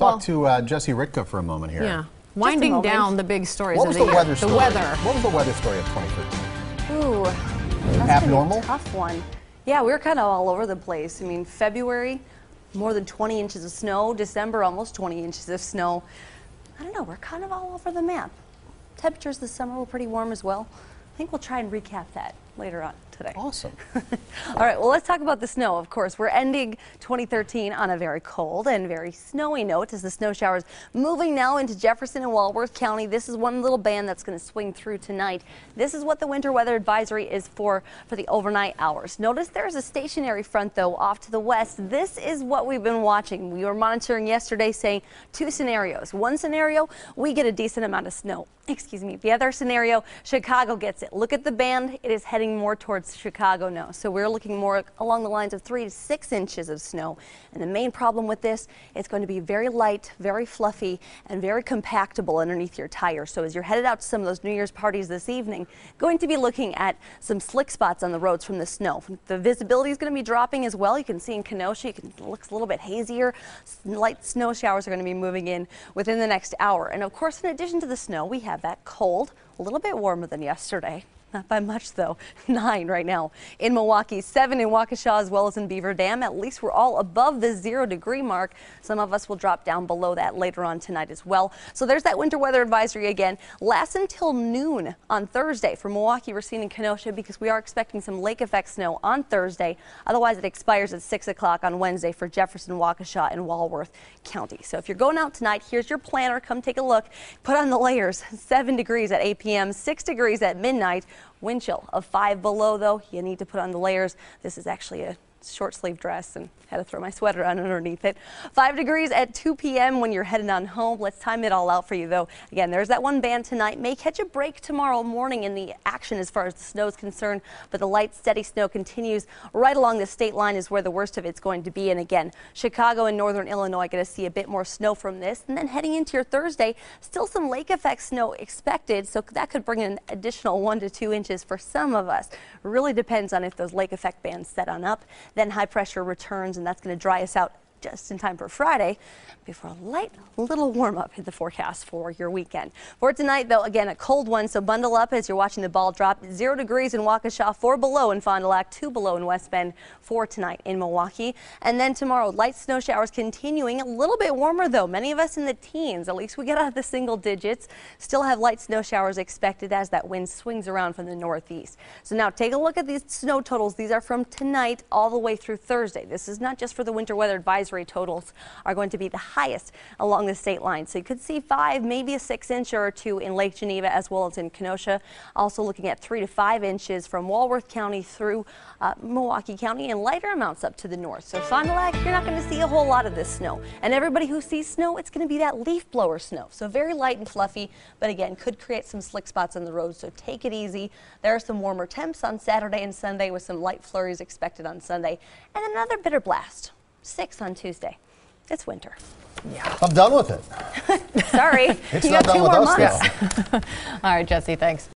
talk Well- to uh, Jesse Ritka for a moment here. Yeah. Winding down the big stories What of was the, the weather The story? weather. What was the weather story of 2013? Ooh, that's Abnormal? a tough one. Yeah, we were kind of all over the place. I mean, February, more than 20 inches of snow. December, almost 20 inches of snow. I don't know. We're kind of all over the map. Temperatures this summer were pretty warm as well. I think we'll try and recap that later on today. Awesome. All right, well, let's talk about the snow, of course. We're ending 2013 on a very cold and very snowy note as the snow showers moving now into Jefferson and Walworth County. This is one little band that's going to swing through tonight. This is what the winter weather advisory is for for the overnight hours. Notice there's a stationary front, though, off to the west. This is what we've been watching. We were monitoring yesterday saying two scenarios. One scenario, we get a decent amount of snow. Excuse me. The other scenario, Chicago gets it. Look at the band. It is heading more towards Chicago now. So we're looking more along the lines of three to six inches of snow. And the main problem with this, it's going to be very light, very fluffy, and very compactable underneath your tire. So as you're headed out to some of those New Year's parties this evening, going to be looking at some slick spots on the roads from the snow. The visibility is going to be dropping as well. You can see in Kenosha, it looks a little bit hazier. Light snow showers are going to be moving in within the next hour. And of course, in addition to the snow, we have that cold, a little bit warmer than yesterday. Not by much though. Nine right now in Milwaukee, seven in Waukesha as well as in Beaver Dam. At least we're all above the zero degree mark. Some of us will drop down below that later on tonight as well. So there's that winter weather advisory again. Lasts until noon on Thursday for Milwaukee, Racine, and Kenosha because we are expecting some lake effect snow on Thursday. Otherwise, it expires at 6 o'clock on Wednesday for Jefferson, Waukesha, and Walworth County. So if you're going out tonight, here's your planner. Come take a look. Put on the layers. 7 degrees at 8 p.m., 6 degrees at midnight. Wind chill of 5 below, though. You need to put on the layers. This is actually a short sleeve dress and had to throw my sweater on underneath it. 5 degrees at 2 p.m. when you're heading on home. Let's time it all out for you, though. Again, there's that one band tonight. May catch a break tomorrow morning in the action as far as the snow is concerned, but the light, steady snow continues right along the state line is where the worst of it's going to be. And again, Chicago and northern Illinois going to see a bit more snow from this. And then heading into your Thursday, still some lake effect snow expected, so that could bring an additional one to two inches for some of us. Really depends on if those lake effect bands set on up. Then high pressure returns, and that's going to dry us out just in time for Friday before a light little warm up in the forecast for your weekend. For tonight, though, again, a cold one, so bundle up as you're watching the ball drop. Zero degrees in Waukesha, four below in Fond du Lac, two below in West Bend, four tonight in Milwaukee. And then tomorrow, light snow showers continuing. A little bit warmer, though. Many of us in the teens, at least we get out of the single digits, still have light snow showers expected as that wind swings around from the northeast. So now take a look at these snow totals. These are from tonight all the way through Thursday. This is not just for the winter weather advisory totals are going to be the highest along the state line. So you could see five, maybe a six inch or two in Lake Geneva as well as in Kenosha. Also looking at three to five inches from Walworth County through uh, Milwaukee County and lighter amounts up to the north. So Fond du Lac, you're not going to see a whole lot of this snow. And everybody who sees snow, it's going to be that leaf blower snow. So very light and fluffy, but again, could create some slick spots on the road. So take it easy. There are some warmer temps on Saturday and Sunday with some light flurries expected on Sunday. And another bitter blast. Six on Tuesday. It's winter. Yeah. I'm done with it. Sorry, It's you not got done two with more us months. now. All right, Jesse, thanks.